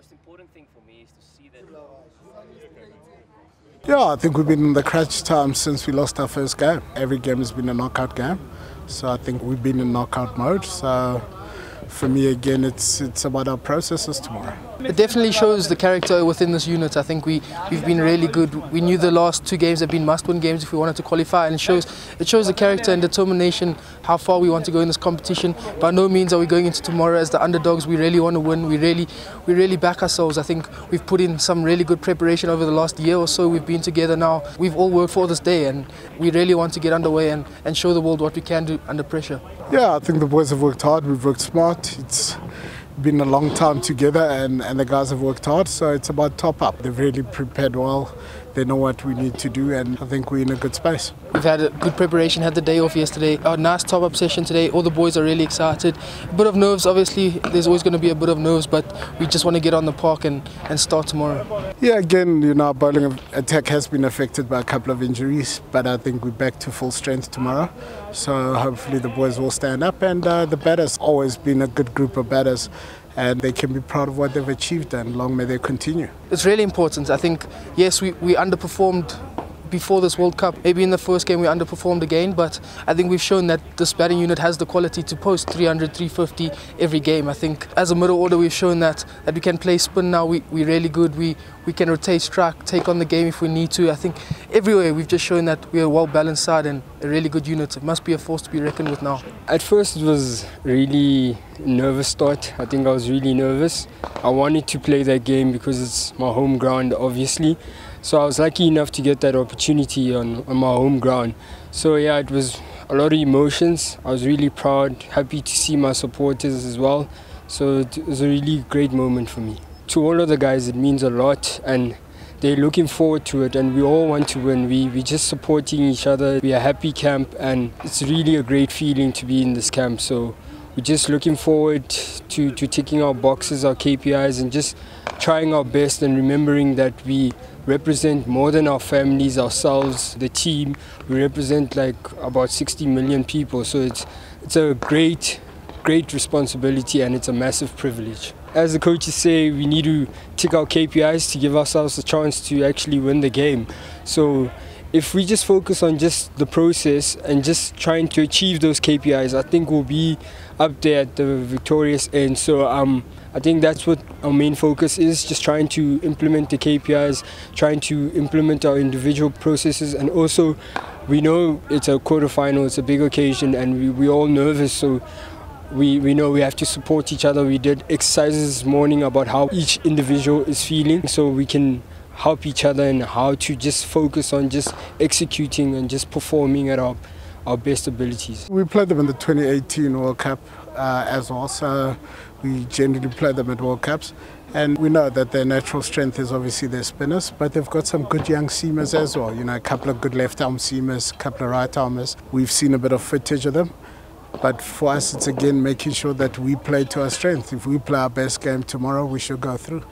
most important thing for me is to see that. Yeah, I think we've been in the crunch time since we lost our first game. Every game has been a knockout game, so I think we've been in knockout mode. So for me, again, it's it's about our processes tomorrow. It definitely shows the character within this unit. I think we we've been really good. We knew the last two games have been must-win games if we wanted to qualify, and it shows it shows the character and determination how far we want to go in this competition. By no means are we going into tomorrow as the underdogs. We really want to win. We really we really back ourselves. I think we've put in some really good preparation over the last year or so. We've been together now. We've all worked for this day, and we really want to get underway and, and show the world what we can do under pressure. Yeah, I think the boys have worked hard. We've worked smart. It's been a long time together and, and the guys have worked hard, so it's about top up. They've really prepared well. They know what we need to do, and I think we're in a good space. We've had a good preparation, had the day off yesterday. A nice top up session today. All the boys are really excited. A bit of nerves, obviously, there's always going to be a bit of nerves, but we just want to get on the park and, and start tomorrow. Yeah, again, you know, our bowling attack has been affected by a couple of injuries, but I think we're back to full strength tomorrow. So hopefully the boys will stand up, and uh, the batters always been a good group of batters and they can be proud of what they've achieved and long may they continue. It's really important. I think, yes, we, we underperformed before this World Cup. Maybe in the first game we underperformed again, but I think we've shown that this batting unit has the quality to post 300, 350 every game. I think as a middle order we've shown that, that we can play spin now, we, we're really good, we, we can rotate strike, take on the game if we need to. I think everywhere we've just shown that we're a well-balanced side and a really good unit. It must be a force to be reckoned with now. At first it was really nervous start. I think I was really nervous. I wanted to play that game because it's my home ground obviously. So I was lucky enough to get that opportunity on, on my home ground. So yeah, it was a lot of emotions. I was really proud, happy to see my supporters as well. So it was a really great moment for me. To all of the guys, it means a lot and they're looking forward to it and we all want to win. We, we're just supporting each other. We're a happy camp and it's really a great feeling to be in this camp. So we're just looking forward to, to ticking our boxes, our KPIs and just trying our best and remembering that we represent more than our families, ourselves, the team. We represent like about 60 million people. So it's, it's a great, great responsibility and it's a massive privilege. As the coaches say, we need to tick our KPIs to give ourselves a chance to actually win the game. So if we just focus on just the process and just trying to achieve those KPIs, I think we'll be up there at the victorious end. So um, I think that's what our main focus is, just trying to implement the KPIs, trying to implement our individual processes, and also we know it's a quarterfinal, it's a big occasion, and we, we're all nervous, so we, we know we have to support each other. We did exercises this morning about how each individual is feeling, so we can help each other and how to just focus on just executing and just performing at our, our best abilities. We played them in the 2018 World Cup uh, as well, so we generally play them at World Cups. And we know that their natural strength is obviously their spinners, but they've got some good young seamers as well. You know, a couple of good left arm seamers, a couple of right armers. We've seen a bit of footage of them. But for us, it's again making sure that we play to our strength. If we play our best game tomorrow, we should go through.